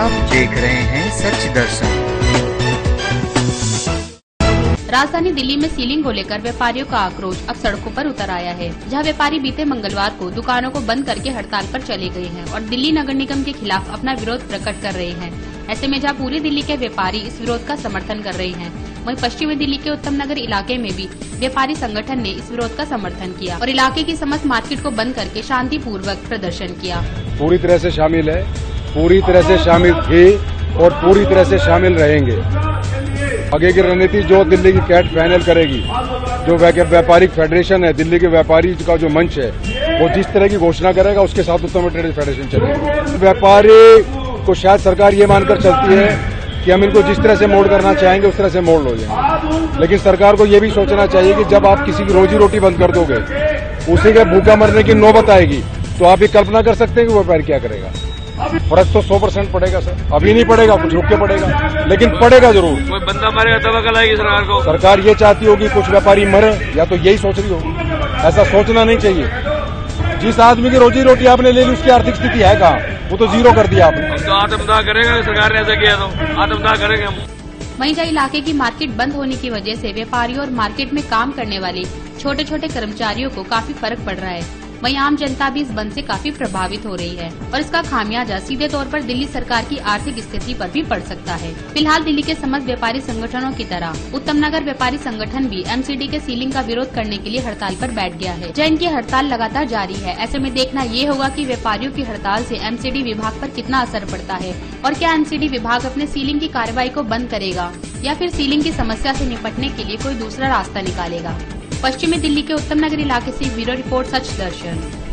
आप देख रहे हैं सच दर्शन। राजधानी दिल्ली में सीलिंग को लेकर व्यापारियों का आक्रोश अब सड़कों पर उतर आया है जहाँ व्यापारी बीते मंगलवार को दुकानों को बंद करके हड़ताल पर चले गए हैं और दिल्ली नगर निगम के खिलाफ अपना विरोध प्रकट कर रहे हैं। ऐसे में जहाँ पूरी दिल्ली के व्यापारी इस विरोध का समर्थन कर रहे हैं वहीं पश्चिमी दिल्ली के उत्तम नगर इलाके में भी व्यापारी संगठन ने इस विरोध का समर्थन किया और इलाके की समस्त मार्केट को बंद करके शांतिपूर्वक प्रदर्शन किया। पूरी तरह से शामिल है। पूरी तरह से शामिल थे और पूरी तरह से शामिल रहेंगे। आगे की रणनीति जो दिल्ली की कैट फाइनल करेगी, जो व्यापारिक फेडरेशन है, दिल्ली के व्यापारी का जो मंच है, वो जिस तरह की घोषणा करेगा, उसके साथ उत्तम ट्रेड फेडरेशन चलेगी। व्यापारी को शायद सरकार ये मानकर चलती है कि हम इनको जिस तरह से मोड़ करना चाहेंगे, उस तरह से मोड़ लो जाएँगे लेकिन सरकार को ये भी सोचना चाहिए कि जब आप किसी की रोजी रोटी बंद कर दोगे, उसी के भूखा मरने की नौबत आएगी तो आप ये कल्पना कर सकते हैं कि व्यापारी क्या करेगा। फ़र्क तो सौ परसेंट पड़ेगा सर। अभी नहीं पड़ेगा कुछ रुक के पड़ेगा लेकिन पड़ेगा ज़रूर। कोई बंदा मरेगा तब अकल आएगी सरकार को। सरकार ये चाहती होगी कुछ व्यापारी मरे या तो यही सोच रही होगी। ऐसा सोचना नहीं चाहिए। जिस आदमी की रोजी रोटी आपने ले ली उसकी आर्थिक स्थिति है कहाँ? वो तो ज़ीरो कर दिया आपने। तो आत्मदाह करेंगे सरकार ने ऐसा किया तो। आत्मदाह करेंगे हम। वहीं जहाँ इलाके की मार्केट बंद होने की वजह से व्यापारियों और मार्केट में काम करने वाले छोटे छोटे कर्मचारियों को काफ़ी फ़र्क पड़ रहा है। वहीं आम जनता भी इस बंद से काफ़ी प्रभावित हो रही है और इसका खामियाजा सीधे तौर पर दिल्ली सरकार की आर्थिक स्थिति पर भी पड़ सकता है। फ़िलहाल दिल्ली के समस्त व्यापारी संगठनों की तरह उत्तम नगर व्यापारी संगठन भी एमसीडी के सीलिंग का विरोध करने के लिए हड़ताल आरोप बैठ गया है। जहाँ की हड़ताल लगातार जारी है। ऐसे में देखना ये होगा की व्यापारियों की हड़ताल ऐसी एमसीडी विभाग आरोप कितना असर पड़ता है और क्या एमसीडी विभाग अपने सीलिंग की कार्रवाई को बंद करेगा या फिर सीलिंग की समस्या से निपटने के लिए कोई दूसरा रास्ता निकालेगा। पश्चिमी दिल्ली के उत्तम नगर इलाके से ब्यूरो रिपोर्ट सच दर्शन।